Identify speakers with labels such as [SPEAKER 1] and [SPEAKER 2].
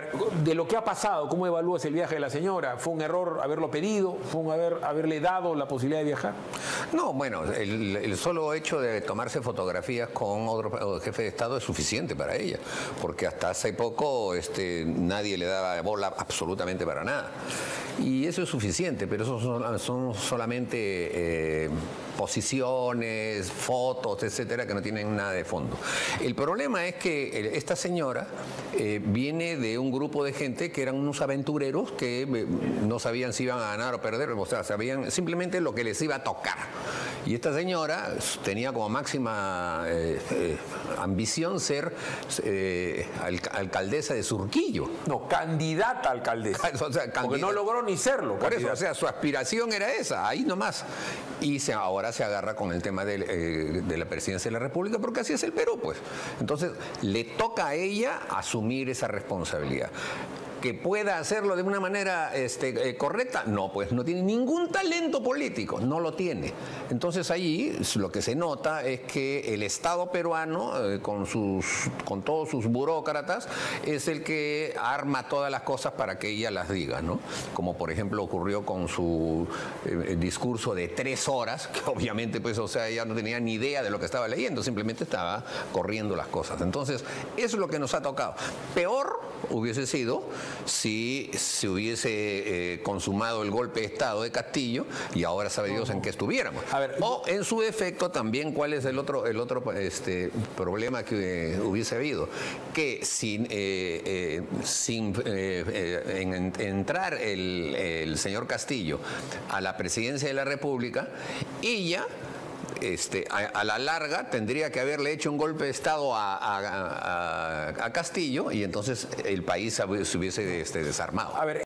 [SPEAKER 1] Pero, de lo que ha pasado, ¿cómo evalúas el viaje de la señora? ¿Fue un error haberlo pedido? ¿Fue un haber, haberle dado la posibilidad de viajar?
[SPEAKER 2] No, bueno, el, solo hecho de tomarse fotografías con otro jefe de Estado es suficiente para ella, porque hasta hace poco este, nadie le daba bola absolutamente para nada. Y eso es suficiente, pero eso son, solamente eh, posiciones, fotos, etcétera, que no tienen nada de fondo. El problema es que esta señora eh, viene de un grupo de gente que eran unos aventureros que eh, no sabían si iban a ganar o perder, o sea, sabían simplemente lo que les iba a tocar. Y esta señora tenía como máxima ambición ser alcaldesa de Surquillo.
[SPEAKER 1] No, candidata a alcaldesa. o sea, Porque no logró ni serlo.
[SPEAKER 2] Por eso, o sea, su aspiración era esa, ahí nomás. Y se, ahora se agarra con el tema de, eh, de, la presidencia de la República, porque así es el Perú, pues. Entonces, le toca a ella asumir esa responsabilidad que pueda hacerlo de una manera este, eh, correcta. No, pues no tiene ningún talento político, no lo tiene. Entonces ahí lo que se nota es que el Estado peruano, eh, con, sus, con todos sus burócratas, es el que arma todas las cosas para que ella las diga, ¿no? Como por ejemplo ocurrió con su eh, discurso de tres horas, que obviamente pues, o sea, ella no tenía ni idea de lo que estaba leyendo, simplemente estaba corriendo las cosas. Entonces, eso es lo que nos ha tocado. Peor hubiese sido si se hubiese eh, consumado el golpe de Estado de Castillo y ahora sabe Dios en qué estuviéramos. o en su defecto también cuál es el otro, el otro este, problema que eh, hubiese habido, que sin, eh, sin en, entrar el, el señor Castillo a la presidencia de la República, ella este, a, la larga tendría que haberle hecho un golpe de Estado a, Castillo y entonces el país se hubiese este, desarmado.